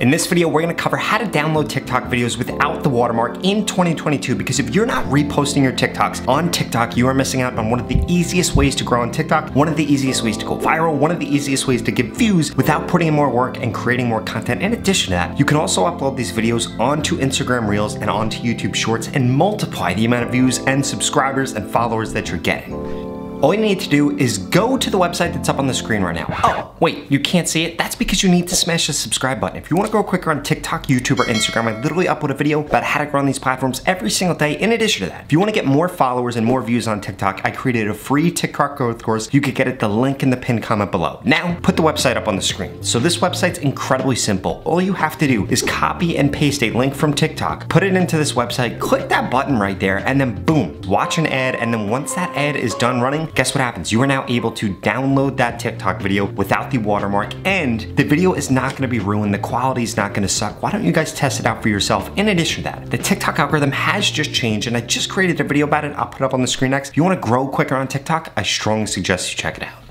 In this video, we're gonna cover how to download TikTok videos without the watermark in 2022 because if you're not reposting your TikToks on TikTok, you are missing out on one of the easiest ways to grow on TikTok, one of the easiest ways to go viral, one of the easiest ways to get views without putting in more work and creating more content. In addition to that, you can also upload these videos onto Instagram Reels and onto YouTube Shorts and multiply the amount of views and subscribers and followers that you're getting. All you need to do is go to the website that's up on the screen right now. Oh, wait, you can't see it? That's because you need to smash the subscribe button. If you wanna grow quicker on TikTok, YouTube, or Instagram, I literally upload a video about how to grow on these platforms every single day. In addition to that, if you wanna get more followers and more views on TikTok, I created a free TikTok growth course. You could get it the link in the pinned comment below. Now, put the website up on the screen. So this website's incredibly simple. All you have to do is copy and paste a link from TikTok, put it into this website, click that button right there, and then boom, watch an ad, and then once that ad is done running, guess what happens? You are now able to download that TikTok video without the watermark and the video is not gonna be ruined, the quality is not gonna suck. Why don't you guys test it out for yourself? In addition to that, the TikTok algorithm has just changed and I just created a video about it. I'll put it up on the screen next. If you wanna grow quicker on TikTok, I strongly suggest you check it out.